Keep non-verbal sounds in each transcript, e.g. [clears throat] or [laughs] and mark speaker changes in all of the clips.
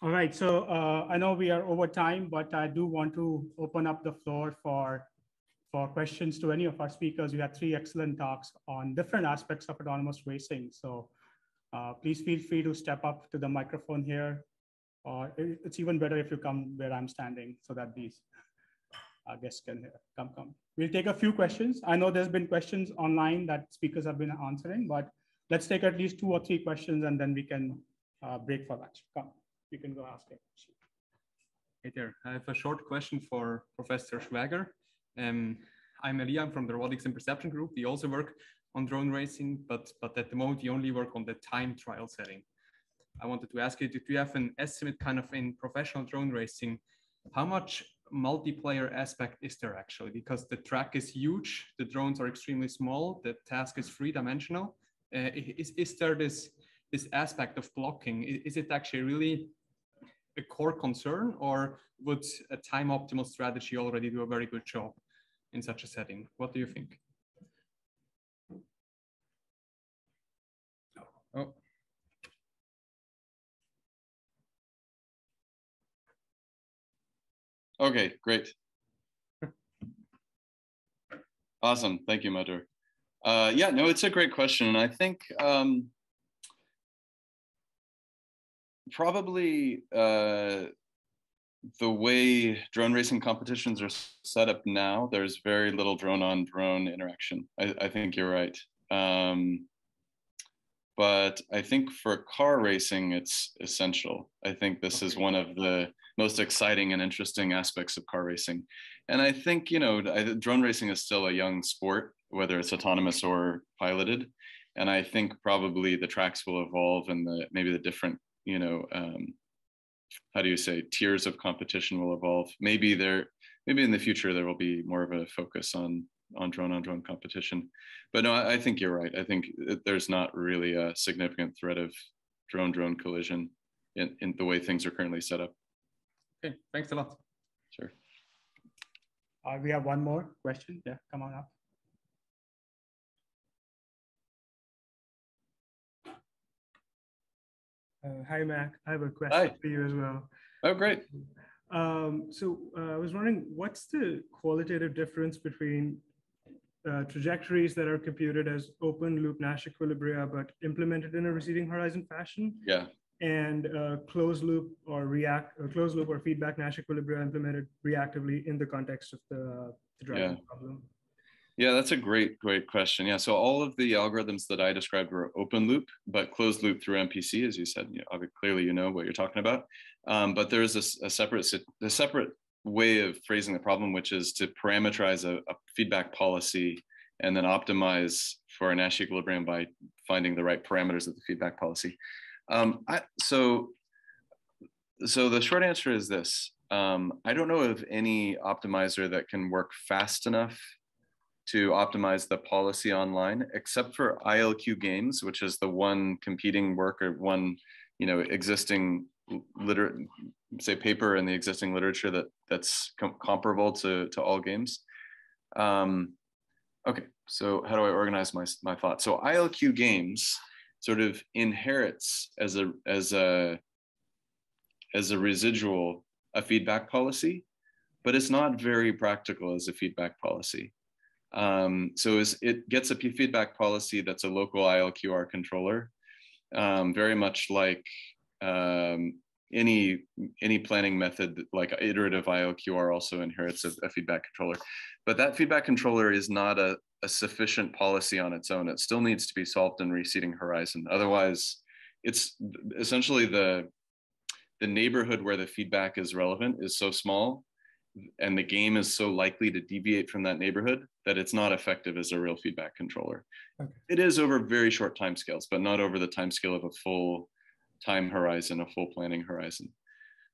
Speaker 1: All right, so uh, I know we are over time, but I do want to open up the floor for, for questions to any of our speakers. We had three excellent talks on different aspects of autonomous racing. So uh, please feel free to step up to the microphone here, or it's even better if you come where I'm standing so that these uh, guests can hear. Come, come. We'll take a few questions. I know there's been questions online that speakers have been answering, but let's take at least two or three questions and then we can uh, break for lunch. Come you can go ask it.
Speaker 2: Hey there, I have a short question for Professor Schwager. Um, I'm Elia, I'm from the Robotics and Perception Group. We also work on drone racing, but, but at the moment we only work on the time trial setting. I wanted to ask you, do you have an estimate kind of in professional drone racing, how much multiplayer aspect is there actually? Because the track is huge, the drones are extremely small, the task is three dimensional. Uh, is, is there this, this aspect of blocking? Is it actually really a core concern, or would a time optimal strategy already do a very good job in such a setting? What do you think? Oh.
Speaker 3: Okay, great. [laughs] awesome. Thank you, Madhur. Uh, yeah, no, it's a great question. And I think um, probably uh, the way drone racing competitions are set up now, there's very little drone on drone interaction. I, I think you're right. Um, but I think for car racing, it's essential. I think this is one of the most exciting and interesting aspects of car racing. And I think, you know, drone racing is still a young sport, whether it's autonomous or piloted. And I think probably the tracks will evolve and the maybe the different you know um, how do you say tiers of competition will evolve. Maybe there maybe in the future there will be more of a focus on on drone on drone competition. But no I, I think you're right. I think there's not really a significant threat of drone drone collision in, in the way things are currently set up.
Speaker 2: Okay thanks a lot.
Speaker 3: Sure.
Speaker 1: Uh, we have one more question. Yeah come on up Uh, hi, Mac. I have a question hi. for you as well.
Speaker 3: Oh, great.
Speaker 1: Um, so uh, I was wondering, what's the qualitative difference between uh, trajectories that are computed as open loop Nash equilibria, but implemented in a receding horizon fashion?
Speaker 3: Yeah.
Speaker 1: And uh, closed loop or react, or closed loop or feedback Nash equilibria implemented reactively in the context of the, the driving yeah. problem?
Speaker 3: Yeah, that's a great, great question. Yeah, so all of the algorithms that I described were open loop, but closed loop through MPC, as you said. You clearly, you know what you're talking about. Um, but there's a, a, separate, a separate way of phrasing the problem, which is to parameterize a, a feedback policy and then optimize for a Nash equilibrium by finding the right parameters of the feedback policy. Um, I, so, so the short answer is this: um, I don't know of any optimizer that can work fast enough to optimize the policy online, except for ILQ Games, which is the one competing work or one, you know, existing liter say paper in the existing literature that that's com comparable to to ALGAMES. Um, okay, so how do I organize my my thoughts? So ILQ Games sort of inherits as a as a as a residual a feedback policy, but it's not very practical as a feedback policy. Um, so it gets a feedback policy that's a local ILQR controller, um, very much like um, any any planning method like iterative ILQR also inherits a, a, feedback controller. But that feedback controller is not a, a sufficient policy on its own. It still needs to be solved in receding horizon. Otherwise, it's essentially the the neighborhood where the feedback is relevant is so small and the game is so likely to deviate from that neighborhood that it's not effective as a real feedback controller. Okay. It is over very short time scales, but not over the time scale of a full time horizon, a full planning horizon.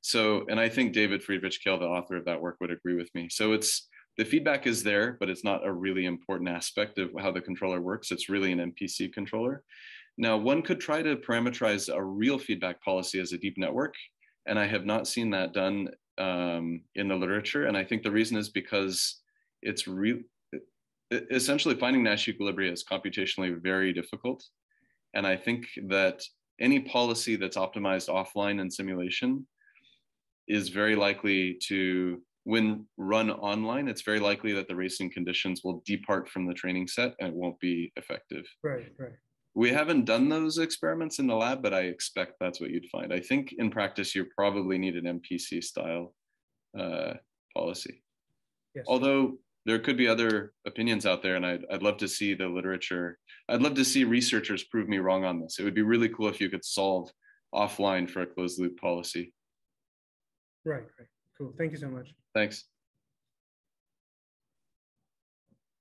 Speaker 3: So, and I think David Fridovich-Keil, the author of that work, would agree with me. So it's the feedback is there, but it's not a really important aspect of how the controller works. It's really an MPC controller. Now, one could try to parameterize a real feedback policy as a deep network, and I have not seen that done um, in the literature. And I think the reason is because it's real. Essentially, finding Nash equilibria is computationally very difficult. And I think that any policy that's optimized offline in simulation is very likely to, when run online, it's very likely that the racing conditions will depart from the training set and it won't be effective.
Speaker 1: Right, right.
Speaker 3: We haven't done those experiments in the lab, but I expect that's what you'd find. I think in practice, you probably need an MPC style uh, policy. Yes. Although there could be other opinions out there, and I'd, I'd love to see the literature. I'd love to see researchers prove me wrong on this. It would be really cool if you could solve offline for a closed loop policy.
Speaker 1: Right, right. Cool. Thank you so much.
Speaker 3: Thanks.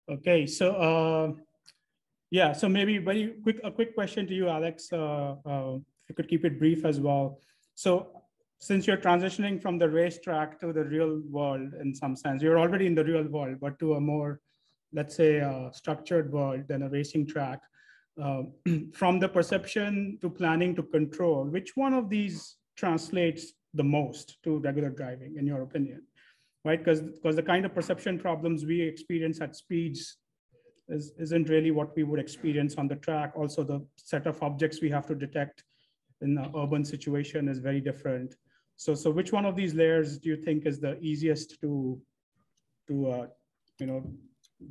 Speaker 1: Okay, so uh, yeah, so maybe very quick a quick question to you, Alex. Uh, uh, if you could keep it brief as well. So since you're transitioning from the racetrack to the real world in some sense, you're already in the real world, but to a more, let's say, uh, structured world than a racing track. Uh, [clears throat] from the perception to planning to control, which one of these translates the most to regular driving, in your opinion? Right, because because the kind of perception problems we experience at speeds is, isn't really what we would experience on the track. Also, the set of objects we have to detect in the urban situation is very different. So, so which one of these layers do you think is the easiest to, to uh, you know,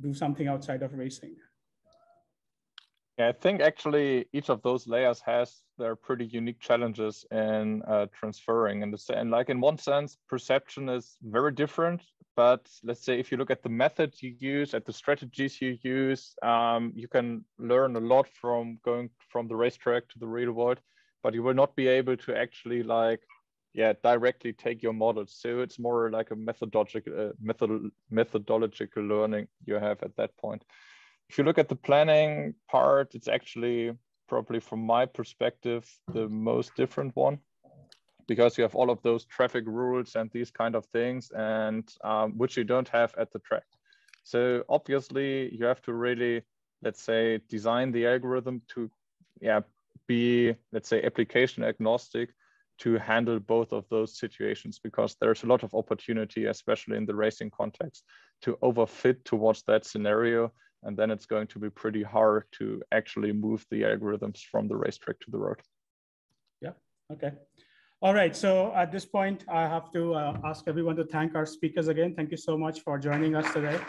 Speaker 1: do something outside of racing?
Speaker 4: Yeah, I think actually each of those layers has their pretty unique challenges in uh, transferring. And, the, and like in one sense, perception is very different. But let's say if you look at the method you use, at the strategies you use, um, you can learn a lot from going from the racetrack to the real world. But you will not be able to actually like yeah directly take your models so it's more like a methodological uh, method methodological learning you have at that point if you look at the planning part it's actually probably from my perspective the most different one because you have all of those traffic rules and these kind of things and um, which you don't have at the track so obviously you have to really let's say design the algorithm to yeah be let's say application agnostic to handle both of those situations because there's a lot of opportunity, especially in the racing context, to overfit towards that scenario. And then it's going to be pretty hard to actually move the algorithms from the racetrack to the road.
Speaker 1: Yeah, okay. All right, so at this point, I have to uh, ask everyone to thank our speakers again. Thank you so much for joining us today.